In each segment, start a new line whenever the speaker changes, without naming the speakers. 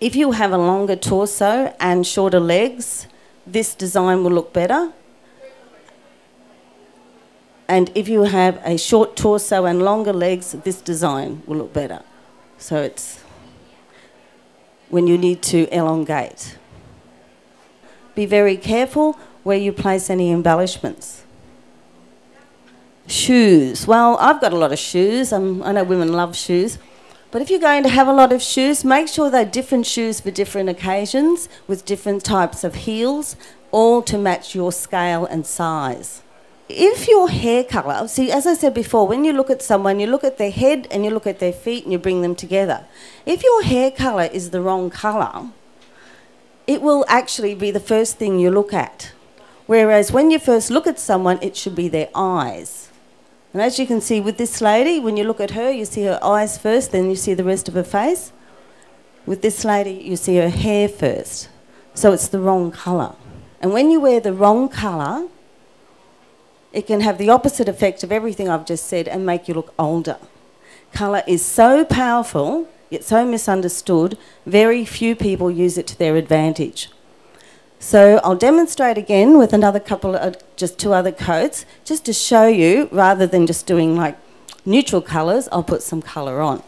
If you have a longer torso and shorter legs, this design will look better. And if you have a short torso and longer legs, this design will look better. So it's when you need to elongate. Be very careful where you place any embellishments. Shoes. Well, I've got a lot of shoes. Um, I know women love shoes. But if you're going to have a lot of shoes, make sure they're different shoes for different occasions with different types of heels, all to match your scale and size if your hair colour, see, as I said before, when you look at someone, you look at their head and you look at their feet and you bring them together. If your hair colour is the wrong colour, it will actually be the first thing you look at. Whereas when you first look at someone, it should be their eyes. And as you can see with this lady, when you look at her, you see her eyes first, then you see the rest of her face. With this lady, you see her hair first. So it's the wrong colour. And when you wear the wrong colour, it can have the opposite effect of everything I've just said and make you look older. Colour is so powerful, yet so misunderstood, very few people use it to their advantage. So I'll demonstrate again with another couple of, just two other coats, just to show you, rather than just doing like neutral colours, I'll put some colour on.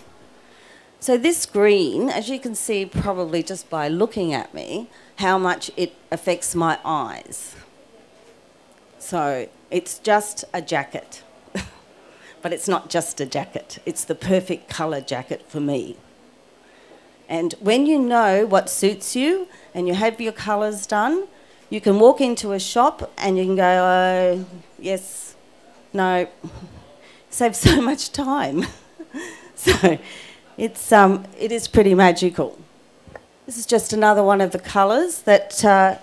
So this green, as you can see probably just by looking at me, how much it affects my eyes. So it's just a jacket. but it's not just a jacket, it's the perfect colour jacket for me. And when you know what suits you and you have your colours done, you can walk into a shop and you can go, oh, yes, no, save so much time. so it's, um, it is pretty magical. This is just another one of the colours that uh,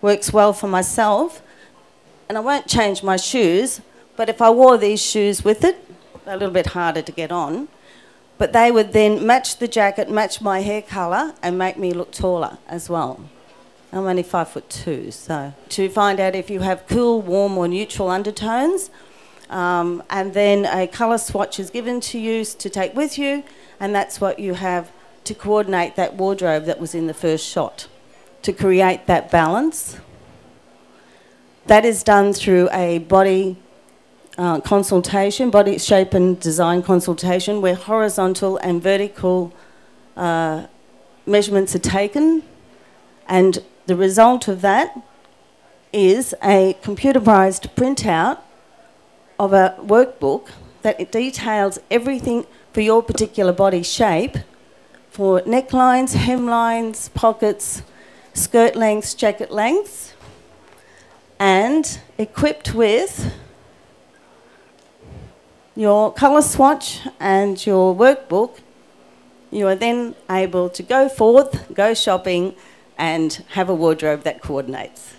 works well for myself and I won't change my shoes, but if I wore these shoes with it, a little bit harder to get on, but they would then match the jacket, match my hair colour, and make me look taller as well. I'm only five foot two, so to find out if you have cool, warm, or neutral undertones, um, and then a colour swatch is given to you to take with you, and that's what you have to coordinate that wardrobe that was in the first shot. To create that balance, that is done through a body uh, consultation, body shape and design consultation, where horizontal and vertical uh, measurements are taken, and the result of that is a computerized printout of a workbook that details everything for your particular body shape for necklines, hemlines, pockets, skirt lengths, jacket lengths, and equipped with your colour swatch and your workbook, you are then able to go forth, go shopping, and have a wardrobe that coordinates.